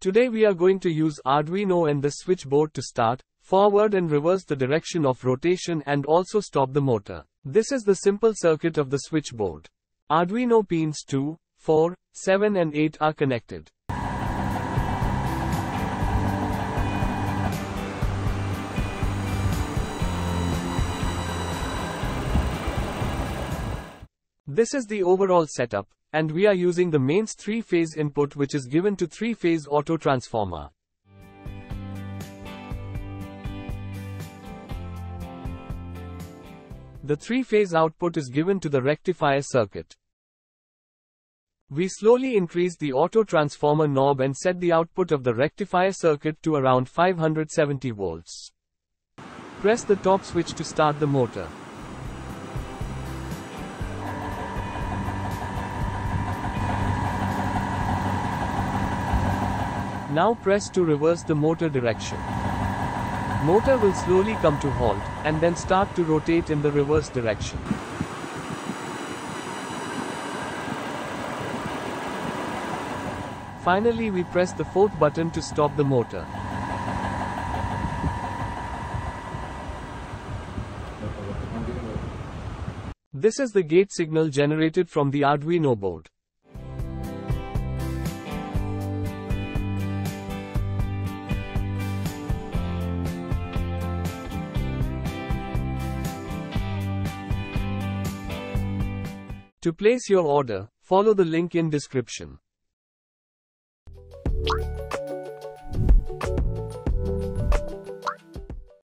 Today we are going to use Arduino and the switchboard to start, forward and reverse the direction of rotation and also stop the motor. This is the simple circuit of the switchboard. Arduino pins 2, 4, 7 and 8 are connected. This is the overall setup, and we are using the mains 3-phase input which is given to 3-phase auto transformer. The 3-phase output is given to the rectifier circuit. We slowly increase the auto transformer knob and set the output of the rectifier circuit to around 570 volts. Press the top switch to start the motor. Now press to reverse the motor direction. Motor will slowly come to halt, and then start to rotate in the reverse direction. Finally we press the fourth button to stop the motor. This is the gate signal generated from the Arduino board. To place your order, follow the link in description.